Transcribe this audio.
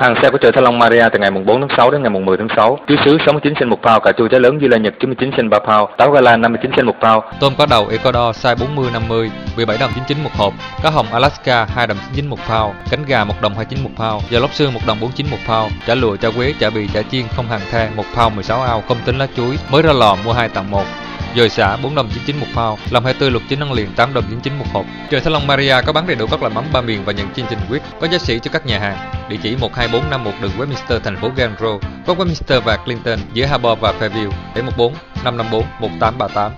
Hàng xe của chợ Thanh Long Maria từ ngày mùng 4 tháng 6 đến ngày mùng 10 tháng 6. Chuối sứ 69 cent một pound, cà chua trái lớn Dưa lai Nhật 99 cent 3 pound, táo gala 59 cent một pound. Tôm có đầu Ecuador size 40 50, 17 đồng 99 một hộp. Cá hồng Alaska 2 đồng 99 một pound, cánh gà 1 đồng 29 một pound, giò lóc xương 1 đồng 49 một pound, chả lụa, chả quế, chả bì, chả chiên không hàng the 1 pound 16 ao không tính lá chuối. Mới ra lò mua 2 tặng 1 dời xả 4 đồng 99 một phao, lòng 24 lục chín ăn liền 8 đồng 99 một hộp. Chợ Thanh Long Maria có bán đầy đủ các loại mắm ba miền và những chương trình quyết có giá sỉ cho các nhà hàng. Địa chỉ 12451 đường Westminster, thành phố Granville, có Westminster và Clinton giữa Harbour và Fairview. 714 554 1838.